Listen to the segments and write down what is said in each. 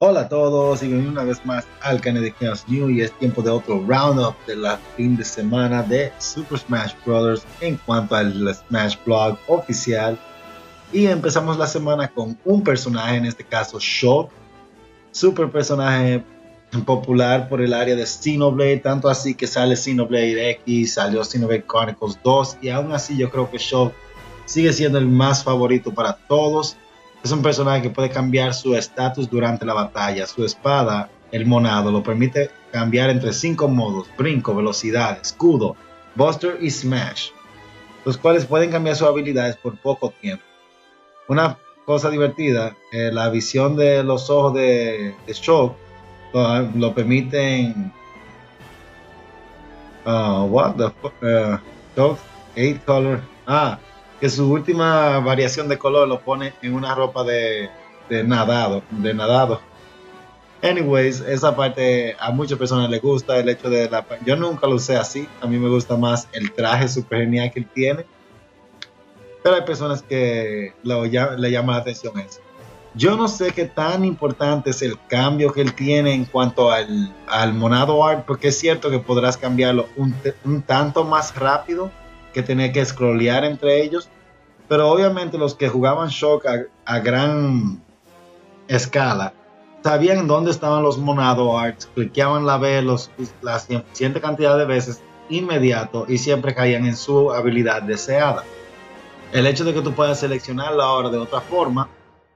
Hola a todos y bienvenidos una vez más al canal de Chaos New y es tiempo de otro roundup de la fin de semana de Super Smash Bros. en cuanto al Smash Blog oficial. Y empezamos la semana con un personaje, en este caso Shock, super personaje popular por el área de Xenoblade, tanto así que sale Xenoblade X, salió Xenoblade Chronicles 2 y aún así yo creo que Shock sigue siendo el más favorito para todos es un personaje que puede cambiar su estatus durante la batalla. Su espada, el monado, lo permite cambiar entre cinco modos: brinco, velocidad, escudo, buster y smash, los cuales pueden cambiar sus habilidades por poco tiempo. Una cosa divertida, eh, la visión de los ojos de, Shock lo, permiten. Uh, what the fuck? Uh, 8 color. Ah, que su última variación de color lo pone en una ropa de, nadado, de nadado. Anyways, esa parte a muchas personas les gusta el hecho de la... Yo nunca lo usé así, a mí me gusta más el traje super genial que él tiene. Pero hay personas que le llama la atención eso. Yo no sé qué tan importante es el cambio que él tiene en cuanto al, al monado art, porque es cierto que podrás cambiarlo un, un tanto más rápido, que tenía que scrollear entre ellos. Pero obviamente los que jugaban Shock a, gran escala sabían dónde estaban los monado arts, cliqueaban la B los, la suficiente cantidad de veces inmediato y siempre caían en su habilidad deseada. El hecho de que tú puedas seleccionarla ahora de otra forma,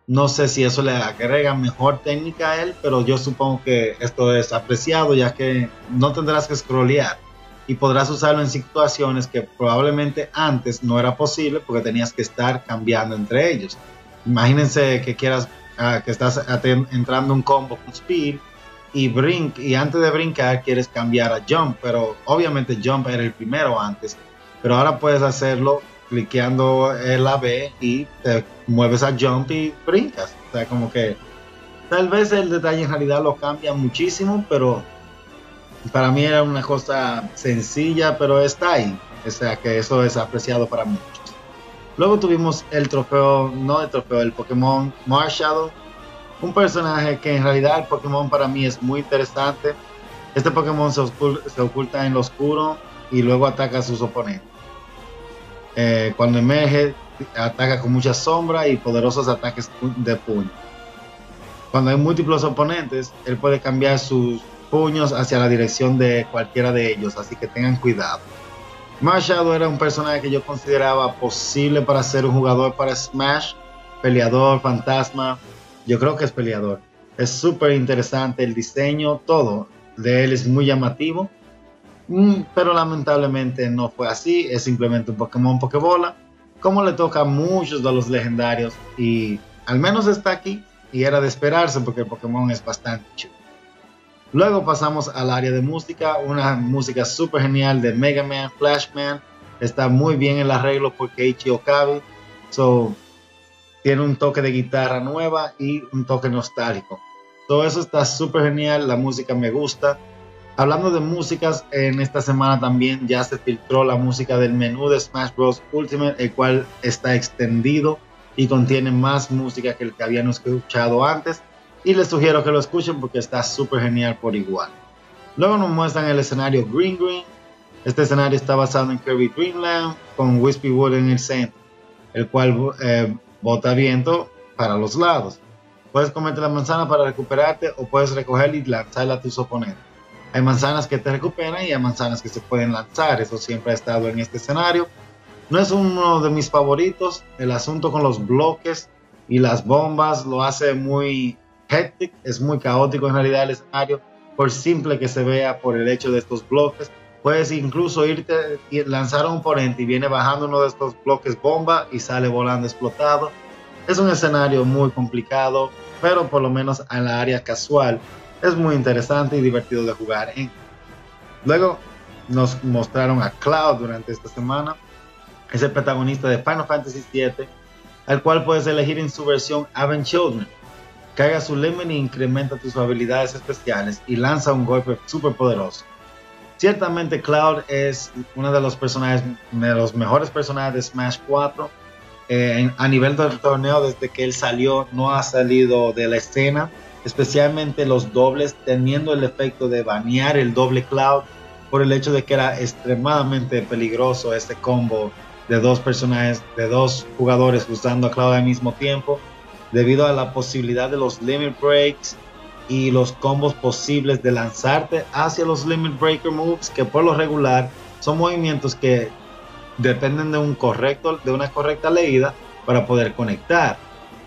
no sé si eso le agrega mejor técnica a él, pero yo supongo que esto es apreciado ya que no tendrás que scrollear y podrás usarlo en situaciones que probablemente antes no era posible porque tenías que estar cambiando entre ellos. Imagínense que quieras ah, que estás entrando un combo con speed y brink y antes de brincar quieres cambiar a jump, pero obviamente jump era el primero antes, pero ahora puedes hacerlo cliqueando la B y te mueves a jump y brincas. O sea, como que tal vez el detalle en realidad lo cambia muchísimo, pero para mí era una cosa sencilla, pero está ahí. O sea que eso es apreciado para muchos. Luego tuvimos el trofeo, no el trofeo, el Pokémon Marshadow. Un personaje que en realidad el Pokémon para mí es muy interesante. Este Pokémon se, oculta, en lo oscuro y luego ataca a sus oponentes. Eh, cuando emerge, ataca con mucha sombra y poderosos ataques de puño. Cuando hay múltiples oponentes, él puede cambiar sus puños hacia la dirección de cualquiera de ellos, así que tengan cuidado. Machado era un personaje que yo consideraba posible para ser un jugador para Smash, peleador, fantasma. Yo creo que es peleador. Es súper interesante el diseño, todo de él es muy llamativo. Mm, pero lamentablemente no fue así. Es simplemente un Pokémon Pokébola. Como le toca a muchos de los legendarios. Y al menos está aquí. Y era de esperarse porque el Pokémon es bastante chulo. Luego pasamos al área de música, una música súper genial de Mega Man, Flashman. Está muy bien el arreglo por Keiichi Okabe. So, tiene un toque de guitarra nueva y un toque nostálgico. Todo eso está súper genial, la música me gusta. Hablando de músicas, en esta semana también ya se filtró la música del menú de Smash Bros. Ultimate, el cual está extendido y contiene más música que el que habíamos escuchado antes y les sugiero que lo escuchen porque está súper genial por igual. Luego nos muestran el escenario Green Green. Este escenario está basado en Kirby Dreamland con Wispy Wood en el centro, el cual eh, bota viento para los lados. Puedes comerte la manzana para recuperarte o puedes recogerla y lanzarla a tus oponentes. Hay manzanas que te recuperan y hay manzanas que se pueden lanzar. Eso siempre ha estado en este escenario. No es uno de mis favoritos. El asunto con los bloques y las bombas lo hace muy hectic, es muy caótico en realidad el escenario, por simple que se vea por el hecho de estos bloques. Puedes incluso irte lanzar a un oponente y viene bajando uno de estos bloques bomba y sale volando explotado. Es un escenario muy complicado, pero por lo menos en la área casual es muy interesante y divertido de jugar en. Luego nos mostraron a Cloud durante esta semana. Es el protagonista de Final Fantasy VII, al cual puedes elegir en su versión Aven Children Caiga su Lemon e incrementa tus habilidades especiales y lanza un golpe súper poderoso. Ciertamente Cloud es uno de los personajes, de los mejores personajes de Smash 4. Eh, a nivel del torneo, desde que él salió, no ha salido de la escena. especialmente los dobles, teniendo el efecto de banear el doble Cloud por el hecho de que era extremadamente peligroso este combo de dos personajes, de dos jugadores usando a Cloud al mismo tiempo, debido a la posibilidad de los limit breaks y los combos posibles de lanzarte hacia los limit breaker moves, que por lo regular son movimientos que dependen de un correcto, de una correcta leída para poder conectar.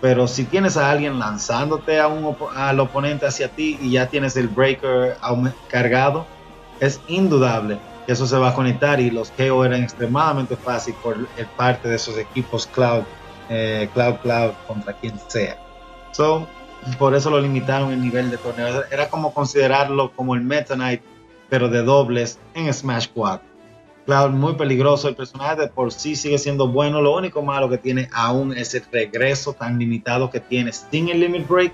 Pero si tienes a alguien lanzándote a un, al oponente hacia ti y ya tienes el breaker cargado, es indudable que eso se va a conectar y los KO eran extremadamente fácil por el parte de esos equipos cloud, eh, cloud, cloud contra quien sea. So, por eso lo limitaron el nivel de torneo. Era como considerarlo como el Meta Knight, pero de dobles en Smash 4. Cloud muy peligroso, el personaje de por sí sigue siendo bueno, lo único malo que tiene aún es el regreso tan limitado que tiene sin el Limit Break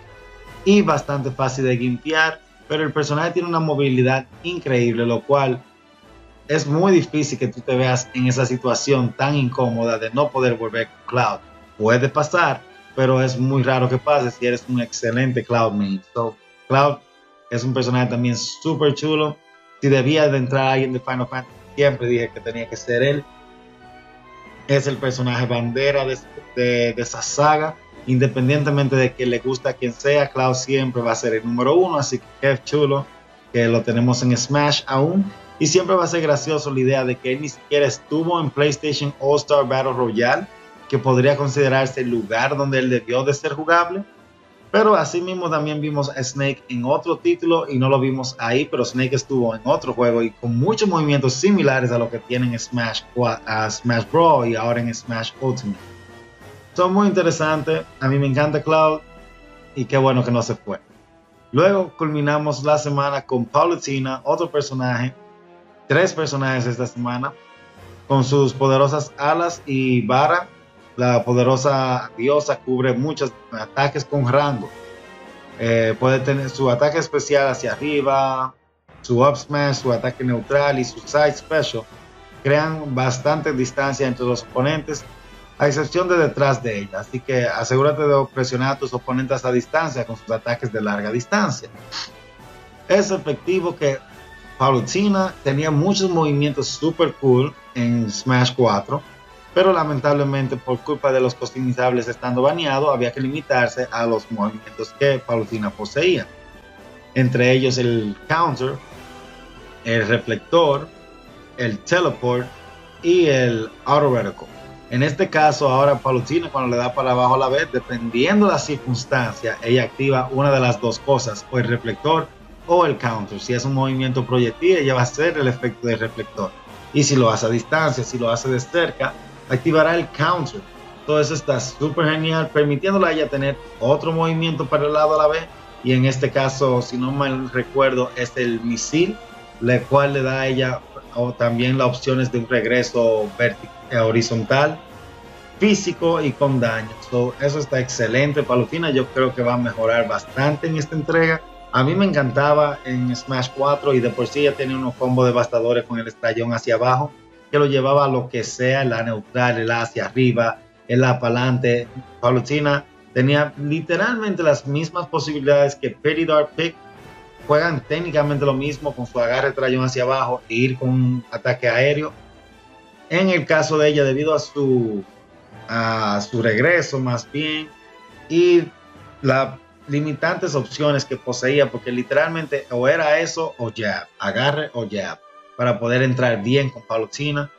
y bastante fácil de limpiar, pero el personaje tiene una movilidad increíble, lo cual es muy difícil que tú te veas en esa situación tan incómoda de no poder volver con Cloud. Puede pasar, pero es muy raro que pase si eres un excelente Cloud main. So, Cloud es un personaje también súper chulo. Si debía de entrar alguien de Final Fantasy siempre dije que tenía que ser él. Es el personaje bandera de, esa saga. Independientemente de que le gusta a quien sea, Cloud siempre va a ser el número uno. Así que es chulo que lo tenemos en Smash aún. Y siempre va a ser gracioso la idea de que él ni siquiera estuvo en PlayStation All Star Battle Royale, que podría considerarse el lugar donde él debió de ser jugable pero asimismo también vimos a Snake en otro título y no lo vimos ahí, pero Snake estuvo en otro juego y con muchos movimientos similares a lo que tienen Smash, a Smash Bros. y ahora en Smash Ultimate. Son muy interesantes, a mí me encanta Cloud y qué bueno que no se fue. Luego culminamos la semana con Palutena, otro personaje, tres personajes esta semana, con sus poderosas alas y vara la poderosa diosa cubre muchos ataques con rango. Eh, puede tener su ataque especial hacia arriba, su up smash, su ataque neutral y su side special. Crean bastante distancia entre los oponentes, a excepción de detrás de ella. Así que asegúrate de presionar a tus oponentes a distancia con sus ataques de larga distancia. Es efectivo que Palutena tenía muchos movimientos super cool en Smash 4 pero lamentablemente por culpa de los customizables estando baneado había que limitarse a los movimientos que Palutena poseía. Entre ellos el counter, el reflector, el teleport y el auto vertical. En este caso ahora Palutena cuando le da para abajo a la vez, dependiendo de la circunstancia, ella activa una de las dos cosas, o el reflector o el counter. Si es un movimiento proyectil, ella va a hacer el efecto del reflector. Y si lo hace a distancia, si lo hace de cerca, activará el counter. Eso está súper genial, permitiéndole a ella tener otro movimiento para el lado a la vez. Y en este caso, si no mal recuerdo, es el misil, la cual le da a ella o también las opciones de un regreso eh, horizontal, físico y con daño. eso está excelente. Palutena yo creo que va a mejorar bastante en esta entrega. A mí me encantaba en Smash 4 y de por sí ya tiene unos combos devastadores con el estallón hacia abajo que lo llevaba a lo que sea, la neutral, el hacia arriba, el para adelante. Palutena tenía literalmente las mismas posibilidades que Peridot Pick. Juegan técnicamente lo mismo con su agarre trayón hacia abajo e ir con un ataque aéreo. En el caso de ella, debido a su, a su regreso más bien y las limitantes opciones que poseía, porque literalmente o era eso o jab, agarre o jab para poder entrar bien con Palutena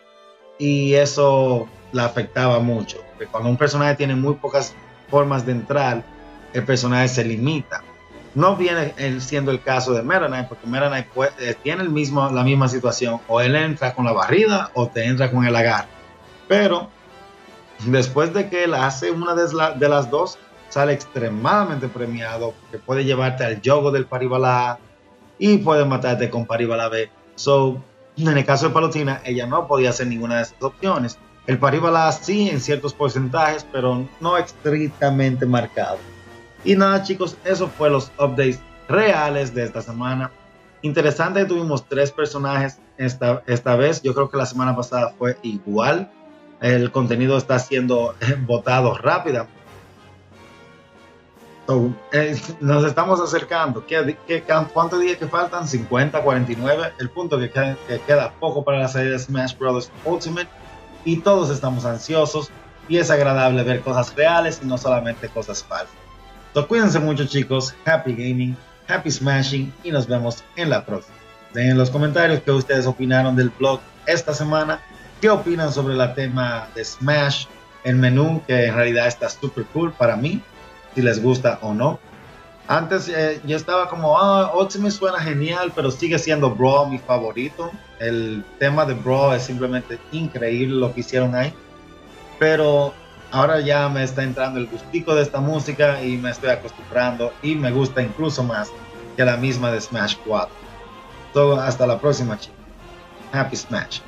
y eso la afectaba mucho. Porque cuando un personaje tiene muy pocas formas de entrar, el personaje se limita. No viene siendo el caso de Meta Knight, porque Meta Knight eh, tiene el mismo, la misma situación. O él entra con la barrida o te entra con el agarre. Pero después de que él hace una de, las dos, sale extremadamente premiado, porque puede llevarte al yogo del Paribalá y puede matarte con Paribalá B. So, en el caso de Palutena, ella no podía hacer ninguna de esas opciones. El Paribala sí en ciertos porcentajes, pero no estrictamente marcado. Y nada chicos, eso fue los updates reales de esta semana. Interesante tuvimos tres personajes esta, esta vez. Yo creo que la semana pasada fue igual. El contenido está siendo votado rápida. Eh, nos estamos acercando. ¿Qué, qué, cuántos días que faltan? 50, 49. El punto que queda, que queda poco para la salida de Smash Bros. Ultimate y todos estamos ansiosos y es agradable ver cosas reales y no solamente cosas falsas. So, cuídense mucho chicos, happy gaming, happy smashing y nos vemos en la próxima. Dejen en los comentarios qué ustedes opinaron del blog esta semana, qué opinan sobre el tema de Smash, el menú que en realidad está súper cool para mí, si les gusta o no. Antes eh, yo estaba como, ah, Ultimate suena genial, pero sigue siendo Brawl mi favorito. El tema de Brawl es simplemente increíble lo que hicieron ahí. Pero ahora ya me está entrando el gustico de esta música y me estoy acostumbrando y me gusta incluso más que la misma de Smash 4. Todo, hasta la próxima, chicos. Happy Smash.